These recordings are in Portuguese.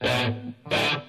Bye.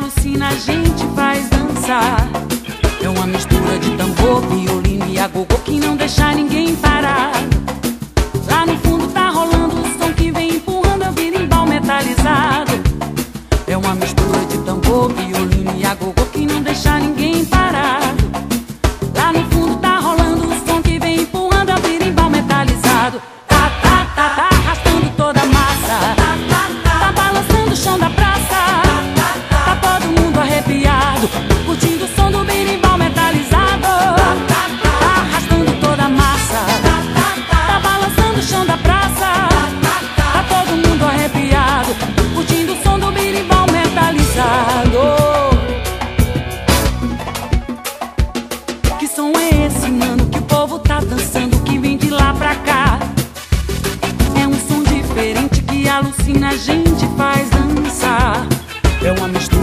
alucina, a gente faz dançar. É uma mistura de tambor, violino e agogô que não deixa ninguém. tá dançando que vem de lá pra cá. É um som diferente que alucina a gente faz dançar. É uma mistura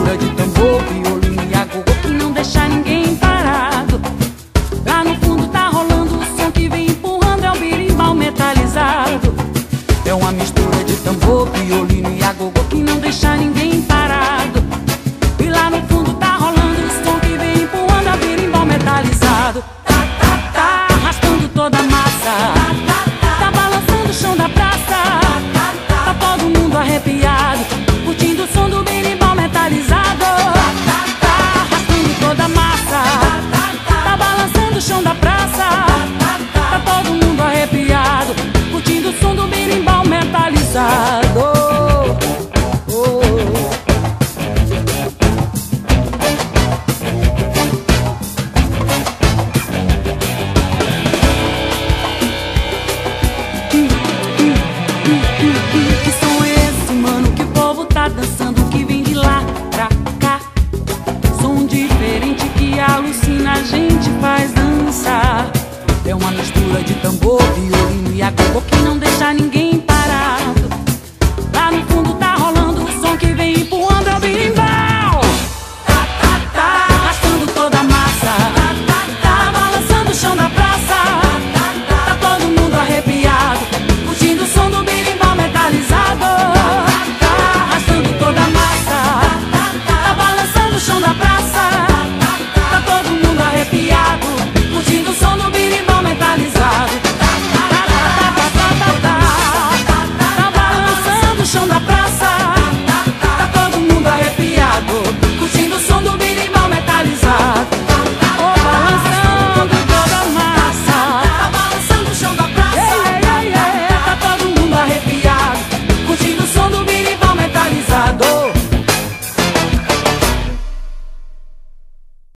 alucina, a gente faz dançar. É uma mistura de tambor, violino e acabou que não deixa ninguém parar.